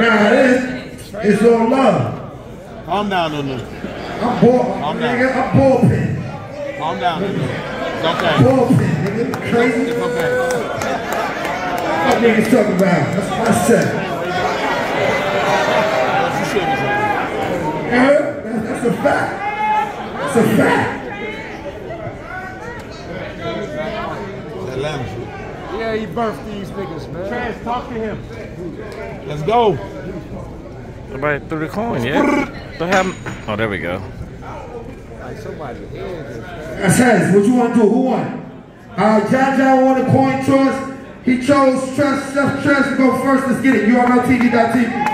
Nah, this it's all love. Calm down this. I'm ball, Calm down. nigga, I'm bullpen. Calm down this. It's okay. Bullpen, nigga. Crazy. It's okay. What niggas talking about? That's what I said. You should be saying. That's, that's a fact. That's a fact. That lamb. Yeah, he birthed these niggas, man. Trans, talk to him. Let's go. Everybody threw the coin, yeah? Don't have. him. Oh, there we go. Like somebody head is. That's. What you want to do? Who won? Uh, Jaja won the coin toss. He chose Trez, Chef Trez to go first. Let's get it. URLTV.tv.